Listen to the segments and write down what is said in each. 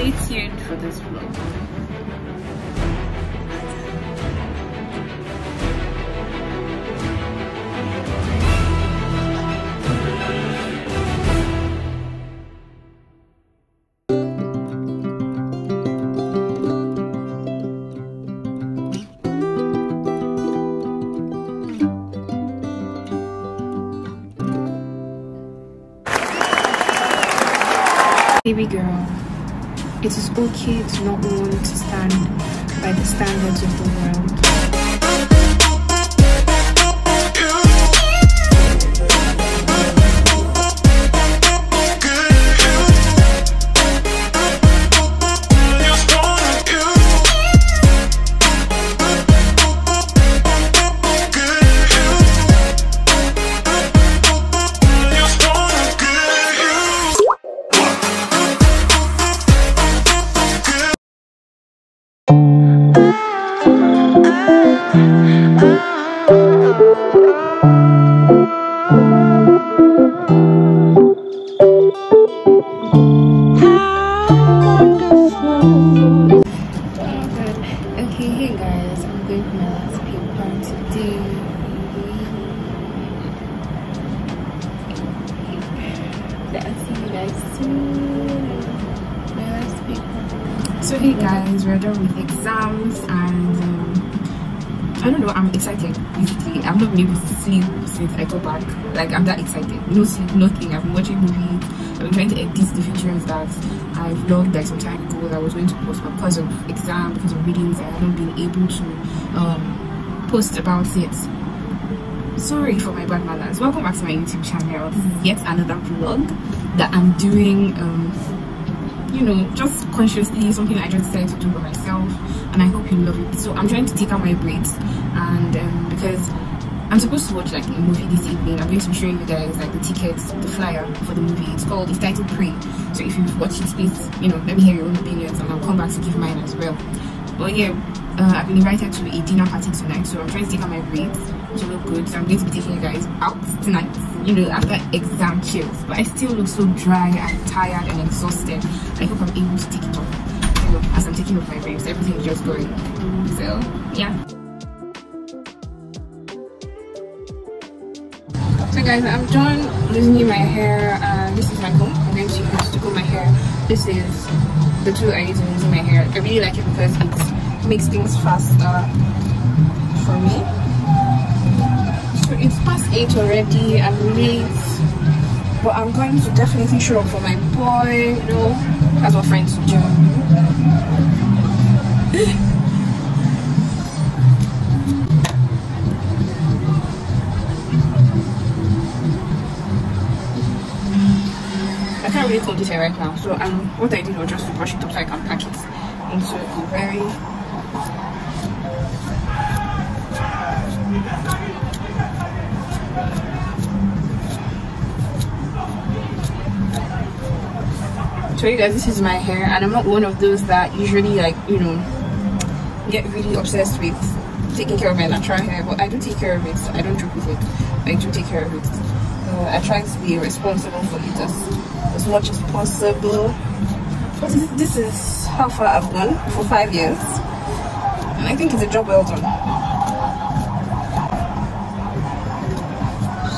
stay tuned for this vlog. Baby girl, it is okay to not want to stand by the standards of the world. I've not been able to sleep since I got back. Like I'm that excited. No sleep, nothing. I've been watching movies. I've been trying to edit the videos that I vlogged like some time ago that I was going to post but because of exam, because of readings, I haven't been able to um, post about it. Sorry for my bad manners. Welcome back to my YouTube channel. This is yet another vlog that I'm doing um, you know, just consciously something I just decided to do by myself, and I hope you love it. So I'm trying to take out my braids, and um, because I'm supposed to watch like a movie this evening, I'm going to be showing you guys like the tickets, the flyer for the movie. It's called, it's titled Prey. So if you've watched it, please, you know, let me hear your own opinions, and I'll come back to give mine as well. But yeah, uh, I've been invited to a dinner party tonight, so I'm trying to take out my braids to look good. So I'm going to be taking you guys out tonight, you know, after exam chills. But I still look so dry and tired and exhausted. I hope I'm able to take it off. You know, as I'm taking off my braids, everything is just going. So yeah. So guys, I'm done loosening my hair and this is my comb. I'm going to use to comb my hair. This is the tool I use to loosen my hair. I really like it because it makes things faster for me. It's past 8 already. I'm late. But I'm going to definitely show up for my boy. You know, that's what friends do. I can't really comb this hair right now. So um, what I did was just to brush it up so I can pack it into a very so you guys this is my hair and i'm not one of those that usually like you know get really obsessed with taking care of my natural hair but i do take care of it. I don't joke with it. I do take care of it. Uh, i try to be responsible for it as, as much as possible. But this, is how far i've gone for five years and i think it's a job well done.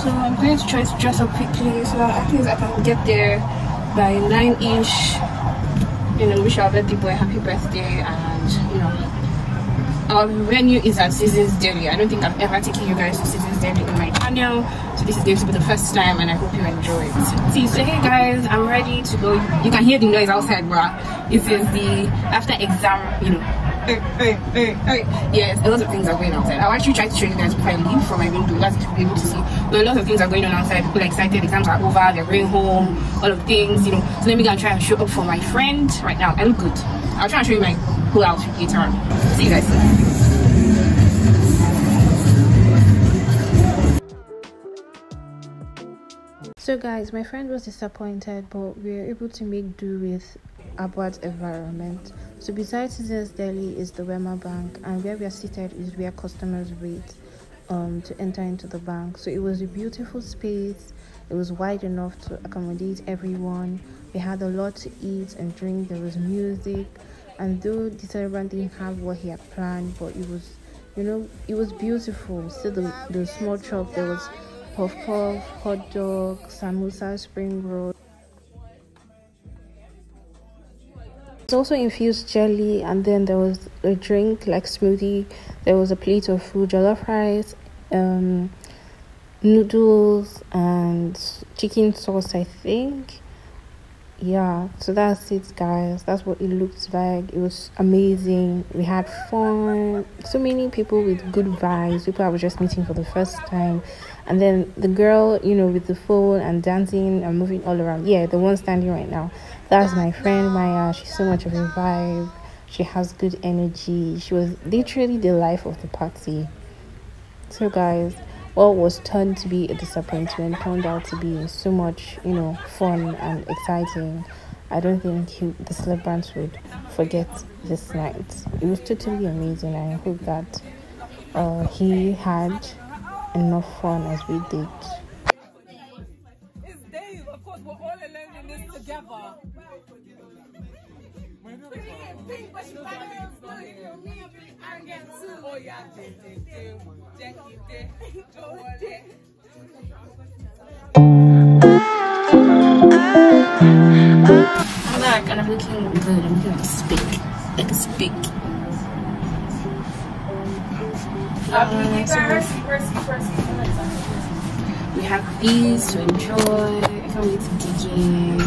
So i'm going to try to dress up quickly so at least i can get there by nine inch you know wish our birthday boy happy birthday and you know our venue is at Seasons Deli. I don't think I've ever taken you guys to Seasons Deli on my channel. So this is going to be the first time and I hope you enjoy it. See, so hey guys, I'm ready to go. You can hear the noise outside, bruh. This is the after exam, you know. Hey, hey, hey, hey. Yes, a lot of things are going outside. I'll actually try to show you guys before I leave from my window. That's to be able to see. But a lot of things are going on outside. People are excited. Exams are over. They're going home. All of things, you know. So let me go and try and show up for my friend right now. I look good. I'll try and show you my whole outfit later on. See you guys. So guys, my friend was disappointed, but we were able to make do with Abuad's environment. So besides Caesar's Deli is the Wema Bank, and where we are seated is where customers wait. um, to enter into the bank. So it was a beautiful space. It was wide enough to accommodate everyone. We had a lot to eat and drink. There was music, and though the celebrant didn't have what he had planned, but it was, you know, it was beautiful. Still, the the small shop there was puff puff, hot dog, samosa, spring roll. It's also infused jelly, and then there was a drink like smoothie. There was a plate of food, jollof rice, um, noodles, and chicken sauce. I think. Yeah, so that's it, guys. That's what it looked like. It was amazing. We had fun. So many people with good vibes. People I was just meeting for the first time, and then the girl, you know, with the phone and dancing and moving all around. Yeah, the one standing right now that's my friend Maya. She's so much of a vibe. She has good energy. She was literally the life of the party. So, guys, what was turned to be a disappointment turned out to be so much, you know, fun and exciting. I don't think he, the celebrants would forget this night. It was totally amazing. I hope that uh, he had enough fun as we did. I'm back and I'm looking good. I'm spick. Um, we have these to enjoy. I can't wait to dig in. I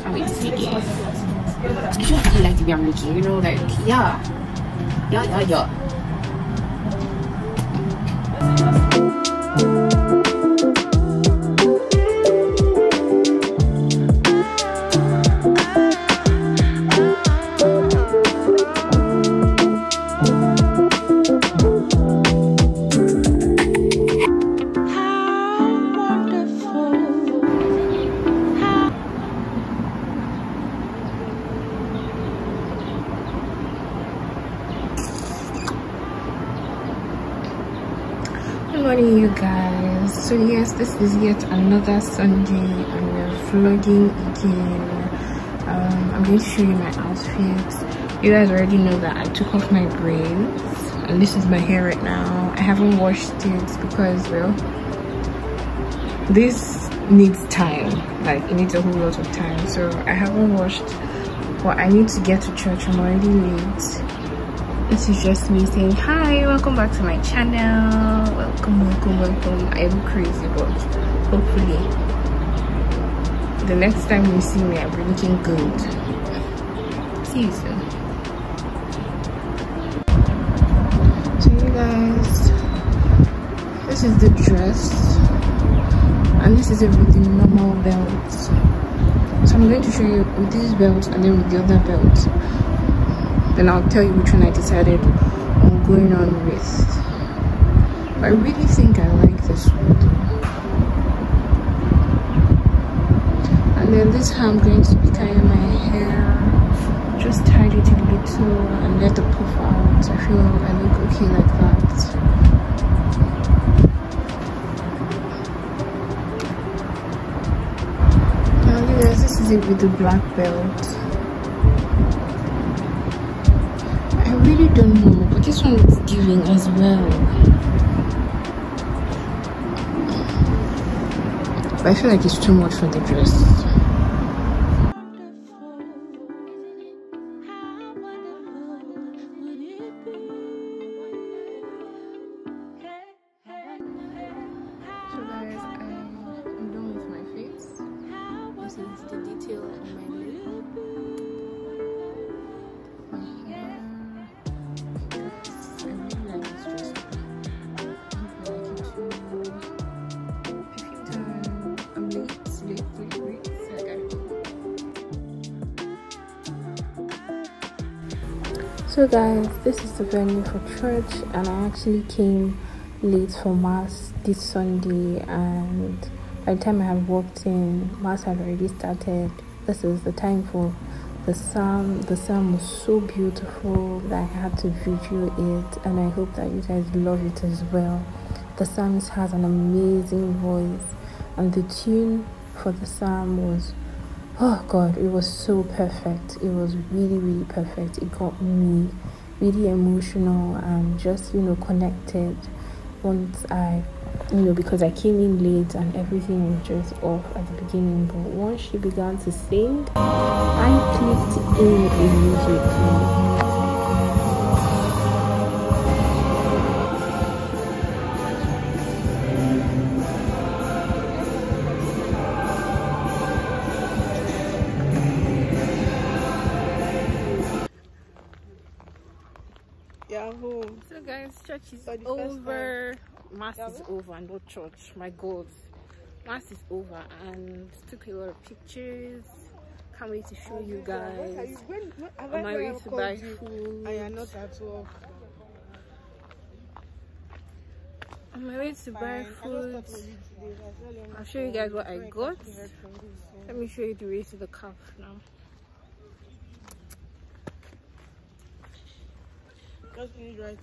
can't wait to dig in. I just feel like the way you know, like, yeah. Yeah, yeah, yeah. Morning you guys. So yes this is yet another sunday and we're vlogging again. Um, i'm going to show you my outfit. You guys already know that i took off my braids. And this is my hair right now. I haven't washed it because well this needs time. Like it needs a whole lot of time. So i haven't washed. But i need to get to church i'm already late this is just me saying hi. Welcome back to my channel. Welcome welcome welcome. I am crazy but hopefully the next time you see me i'll be looking good. See you soon. So you guys this is the dress. And this is the normal belt. So i'm going to show you with this belt and then with the other belt then I'll tell you which one I decided on going on with. I really think I like this one And then this how I'm going to be tying my hair. Just tied it a little and let the puff out. I feel I look okay like that. This is it with the black belt. Don't know, but this one is giving as well. But I feel like it's too much for the dress. So guys this is the venue for church and i actually came late for mass this sunday and by the time i had walked in mass had already started. This is the time for the psalm. The psalm was so beautiful that i had to video it and i hope that you guys love it as well. The psalmist has an amazing voice, and the tune for the psalm was oh god it was so perfect. It was really really perfect. It got me really emotional and just you know connected. Once i you know because i came in late and everything was just off at the beginning but once she began to sing i clicked in immediately Mass is over, no church. My God, mass is over, and took a lot of pictures. Can't wait to show you guys. On my way to buy food. I am not at work. On my way to buy food. I'll show you guys what I got. Let me show you the way to the car now. Just finish right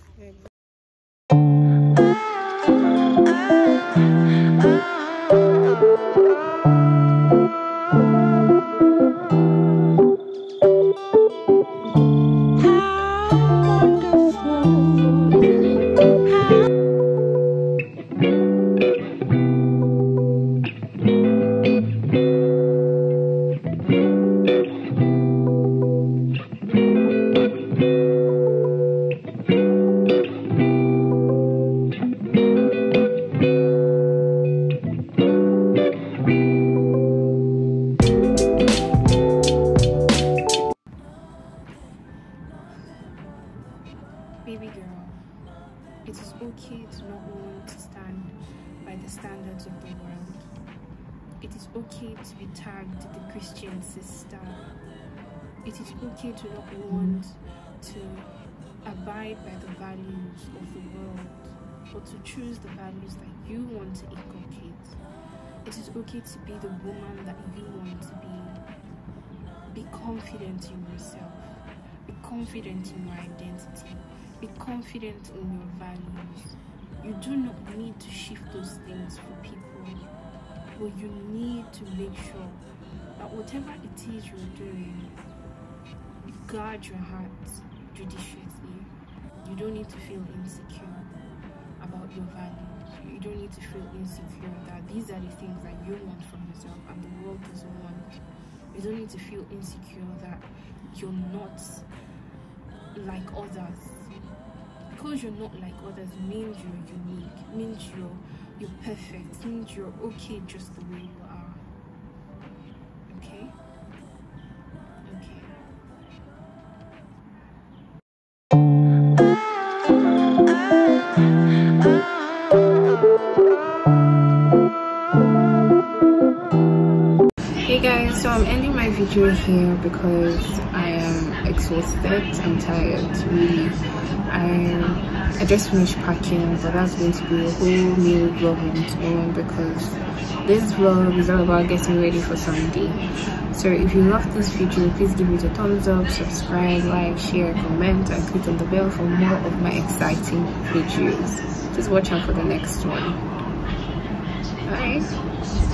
it is okay to not want to abide by the values of the world but to choose the values that you want to inculcate. It is okay to be the woman that you want to be. Be confident in yourself. Be confident in your identity. Be confident in your values. You do not need to shift those things for people, but you need to make sure that whatever it is you're doing, guard your heart judiciously. You don't need to feel insecure about your values. You don't need to feel insecure that these are the things that you want from yourself and the world doesn't want. You don't need to feel insecure that you're not like others because you're not like others means you're unique means you're you're perfect means you're okay just the way you are here because i am exhausted i'm tired. Really I, I just finished packing but that's going to be a whole new vlog on its own because this vlog is all about getting ready for Sunday. So if you love this video please give it a thumbs up subscribe like share comment and click on the bell for more of my exciting videos. Just watch out for the next one. Bye